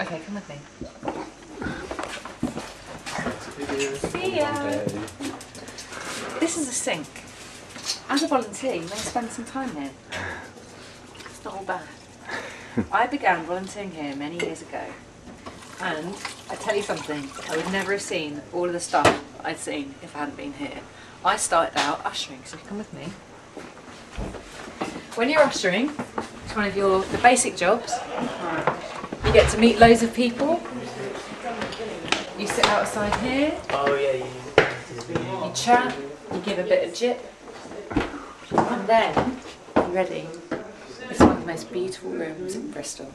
Okay, come with me. See ya. This is a sink. As a volunteer, you may spend some time here. It's not all bad. I began volunteering here many years ago, and I tell you something, I would never have seen all of the stuff I'd seen if I hadn't been here. I started out ushering, so come with me. When you're ushering, it's one of your the basic jobs. You get to meet loads of people. You sit outside here, Oh yeah, you. you chat, you give a bit of jip, and then you ready. It's one of the most beautiful rooms in Bristol.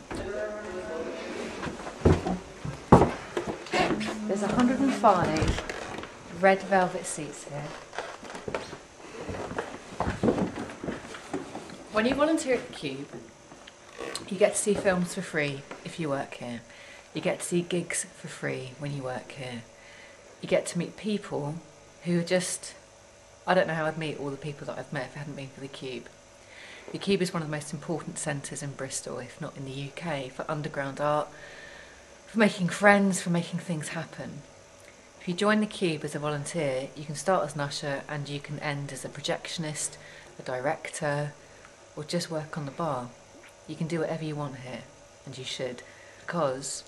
There's 105 red velvet seats here. When you volunteer at the Cube, you get to see films for free if you work here. You get to see gigs for free when you work here. You get to meet people who are just. I don't know how I'd meet all the people that I've met if it hadn't been for the Cube. The Cube is one of the most important centres in Bristol, if not in the UK, for underground art, for making friends, for making things happen. If you join the Cube as a volunteer, you can start as an usher and you can end as a projectionist, a director, or just work on the bar. You can do whatever you want here, and you should, because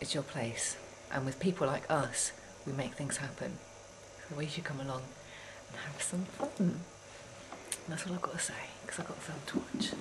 it's your place. And with people like us, we make things happen. So you should come along and have some fun. And that's all I've got to say, because I've got a film to watch.